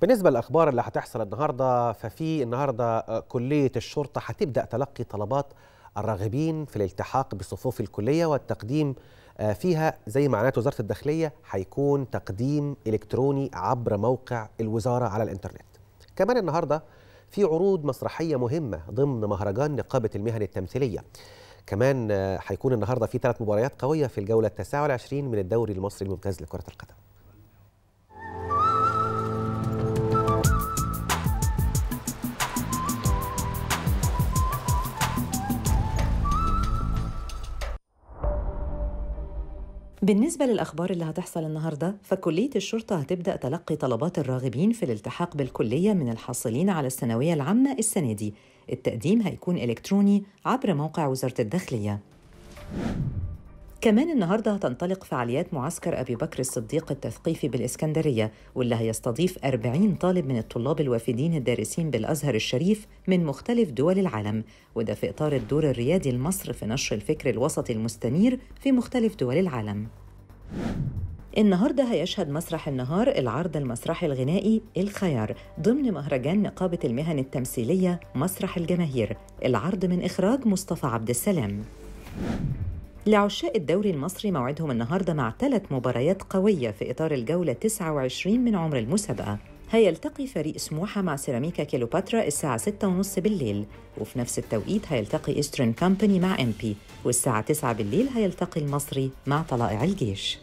بالنسبة للأخبار اللي هتحصل النهاردة ففي النهاردة آه، كلية الشرطة هتبدأ تلقي طلبات الراغبين في الالتحاق بصفوف الكلية والتقديم آه، فيها زي ما اعلنت وزارة الداخلية هيكون تقديم إلكتروني عبر موقع الوزارة على الإنترنت. كمان النهاردة في عروض مسرحية مهمة ضمن مهرجان نقابة المهن التمثيلية. كمان آه، هيكون النهاردة في ثلاث مباريات قوية في الجولة التاسعة والعشرين من الدوري المصري الممتاز لكرة القدم. بالنسبة للأخبار اللي هتحصل النهاردة فكلية الشرطة هتبدأ تلقي طلبات الراغبين في الالتحاق بالكلية من الحاصلين على الثانوية العامة السنة دي. التقديم هيكون إلكتروني عبر موقع وزارة الداخلية. كمان النهارده هتنطلق فعاليات معسكر أبي بكر الصديق التثقيفي بالإسكندرية واللي هيستضيف 40 طالب من الطلاب الوافدين الدارسين بالأزهر الشريف من مختلف دول العالم. وده في إطار الدور الريادي لمصر في نشر الفكر الوسطي المستنير في مختلف دول العالم. النهارده هيشهد مسرح النهار العرض المسرحي الغنائي الخيار ضمن مهرجان نقابة المهن التمثيلية مسرح الجماهير. العرض من إخراج مصطفى عبد السلام. لعشاق الدوري المصري موعدهم النهارده مع ثلاث مباريات قوية في إطار الجولة 29 من عمر المسابقة. هيلتقي فريق سموحة مع سيراميكا كيلوباترا الساعة 6:30 بالليل. وفي نفس التوقيت هيلتقي إيسترن كامباني مع إمبي والساعة 9 بالليل هيلتقي المصري مع طلائع الجيش.